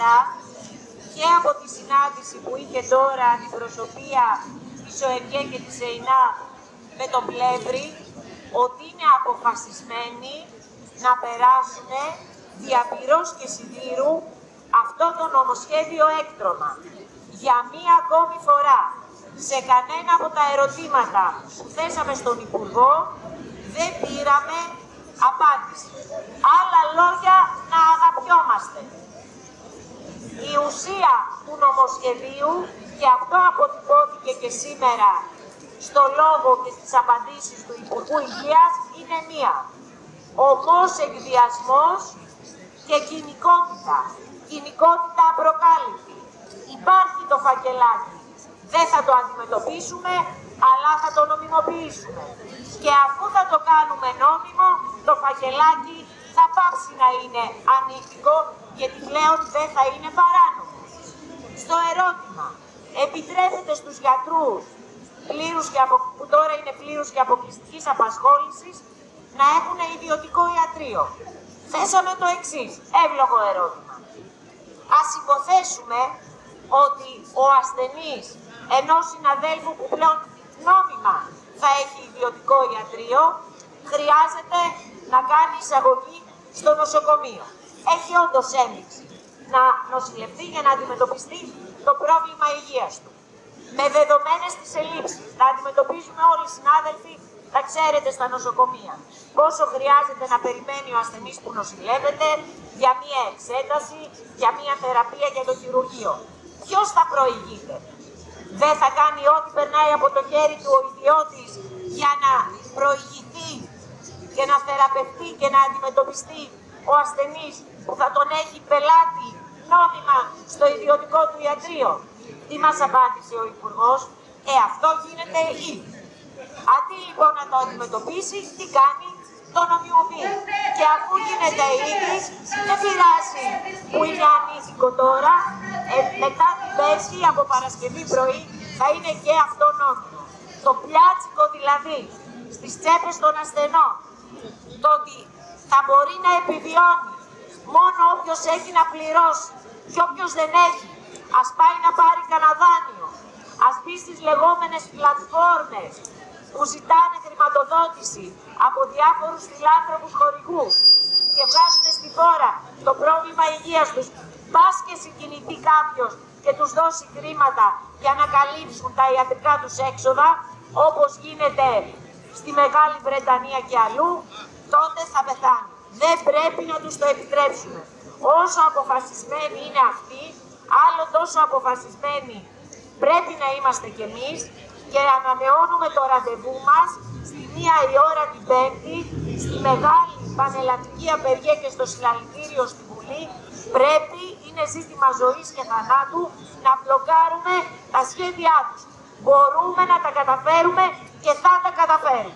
φορά και από τη συνάντηση που είχε τώρα αντιπροσωπεία της ΟΕΚΕ και της ΕΙΝΑ με τον Πλεύρη, ότι είναι αποφασισμένοι να περάσουν διαπυρός και σιδήρου αυτό το νομοσχέδιο έκτρωμα. Για μία ακόμη φορά, σε κανένα από τα ερωτήματα που θέσαμε στον Υπουργό, δεν πήραμε απάντηση. Άλλα λόγια να αγαπιόμαστε. Η ουσία του νομοσχεδίου, και αυτό αποτυπώθηκε και σήμερα στο λόγο και στις απαντήσεις του Υπουργού Υγείας, είναι μία. Ομός εκδιασμός και κοινικότητα. Κοινικότητα απροκάλυπτη. Υπάρχει το φακελάκι. Δεν θα το αντιμετωπίσουμε, αλλά θα το νομιμοποιήσουμε. Και αφού θα το κάνουμε νόμιμο, το φακελάκι θα πάψει να είναι ανήθικο, γιατί πλέον δεν θα είναι παράνομο. Στο ερώτημα, επιτρέπεται στους γιατρούς πλήρους και απο... που τώρα είναι πλήρους και αποκλειστικής απασχόλησης να έχουν ιδιωτικό ιατρείο; Θέσαμε το εξής εύλογο ερώτημα. Ας υποθέσουμε ότι ο ασθενής ενός συναδέλφου που πλέον νόμιμα θα έχει ιδιωτικό ιατρείο, χρειάζεται να κάνει εισαγωγή στο νοσοκομείο. Έχει όντως ένδειξη να νοσηλευτεί για να αντιμετωπιστεί το πρόβλημα υγείας του. Με δεδομένες τις ελλείψεις, να αντιμετωπίζουμε όλοι οι συνάδελφοι, τα ξέρετε στα νοσοκομεία. Πόσο χρειάζεται να περιμένει ο ασθενής που νοσηλεύεται για μία εξέταση, για μία θεραπεία για το χειρουργείο. Ποιος θα προηγείται; Δεν θα κάνει ό,τι περνάει από το χέρι του ο ιδιώτης για να προηγηθεί και να θεραπευτεί και να αντιμετωπιστεί ο ασθενής που θα τον έχει πελάτη νόμιμα στο ιδιωτικό του ιατρείο. Τι μας απάντησε ο Υπουργός, ε αυτό γίνεται ήδη. Αντί λοιπόν να το αντιμετωπίσει, τι κάνει, το νομιμοποιεί. Και αφού γίνεται ήδη, δεν πειράζει που είναι ανήθικο τώρα, ε, μετά την πέση από Παρασκευή πρωί θα είναι και αυτό νόμιμο. Το πλιάτσικο δηλαδή στις τσέπες των ασθενών, το ότι θα μπορεί να επιβιώνει μόνο όποιος έχει να πληρώσει και όποιος δεν έχει, ας πάει να πάρει κανένα δάνειο, ας μπει στις λεγόμενες πλατφόρμες που ζητάνε χρηματοδότηση από διάφορους φιλάνθρωπους χορηγούς και βγάζουν στη χώρα το πρόβλημα υγείας τους, πας και συγκινηθεί κάποιος και τους δώσει χρήματα για να καλύψουν τα ιατρικά τους έξοδα, όπως γίνεται στη Μεγάλη Βρετανία και αλλού, τότε θα πεθάνουν. Δεν πρέπει να τους το επιτρέψουμε. Όσο αποφασισμένοι είναι αυτοί, άλλο τόσο αποφασισμένοι πρέπει να είμαστε κι εμείς και ανανεώνουμε το ραντεβού μας στη μία η ώρα την Πέμπτη, στη μεγάλη πανελλαδική απεργία και στο συλλαλητήριο στη Βουλή, πρέπει, είναι ζήτημα ζωής και θανάτου, να μπλοκάρουμε τα σχέδιά τους. Μπορούμε να τα καταφέρουμε και θα τα καταφέρουμε.